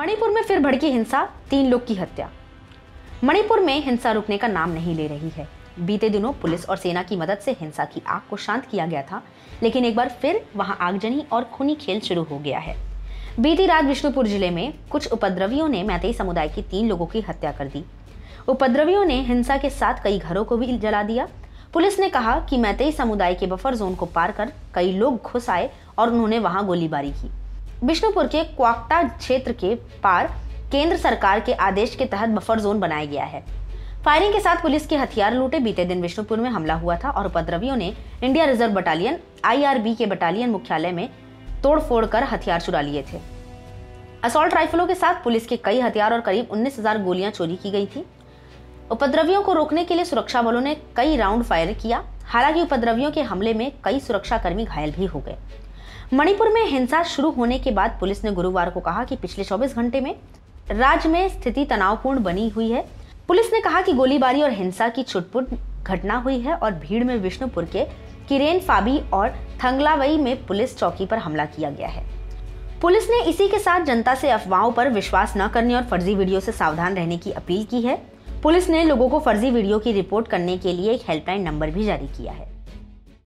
मणिपुर में फिर भड़की हिंसा, तीन लोग की हत्या। मणिपुर में हिंसा रुकने का नाम नहीं ले रही है। बीते दिनों पुलिस और सेना की मदद से हिंसा की आग को शांत किया गया था, लेकिन एक बार फिर वहाँ आगजनी और खूनी खेल शुरू हो गया है। बीती रात विष्णुपुर ज़िले में कुछ उपद्रवियों ने मैतेई समुदाय की तीन लोगों की हत्या कर दी। उपद्रवियों ने हिंसा के साथ कई घरों को भी जला दिया। पुलिस ने कहा कि मैतेई समुदाय के बफर जोन को पार कर कई लोग घुस आए और उन्होंने वहाँ गोलीबारी की। बिष्णुपुर के क्वाक्टा क्षेत्र के पार केंद्र सरकार के आदेश के तहत बफर जोन बनाया गया है। फायरिंग के साथ पुलिस के हथियार लूटे। बीते दिन विष्णुपुर में हमला हुआ था और उपद्रवियों ने इंडिया रिज़र्व बटालियन आईआरबी के बटालियन मुख्यालय में तोड़फोड़ कर हथियार चुरा लिए थे। असॉल्ट राइफलों के साथ पुलिस के कई हथियार और करीब उन्नीस हज़ार गोलियाँ चोरी की गई थी। उपद्रवियों को रोकने के लिए सुरक्षा बलों ने कई राउंड फायर किया। हालाँकि उपद्रवियों के हमले में कई सुरक्षाकर्मी घायल भी हो गए। मणिपुर में हिंसा शुरू होने के बाद पुलिस ने गुरुवार को कहा कि पिछले 24 घंटे में राज्य में स्थिति तनावपूर्ण बनी हुई है। पुलिस ने कहा कि गोलीबारी और हिंसा की छुटपुट घटना हुई है और भीड़ में विष्णुपुर के किरेन फाबी और थंगलावई में पुलिस चौकी पर हमला किया गया है। पुलिस ने इसी के साथ जनता से अफवाहों पर विश्वास न करने और फर्जी वीडियो से सावधान रहने की अपील की है। पुलिस ने लोगों को फर्जी वीडियो की रिपोर्ट करने के लिए एक हेल्पलाइन नंबर भी जारी किया है।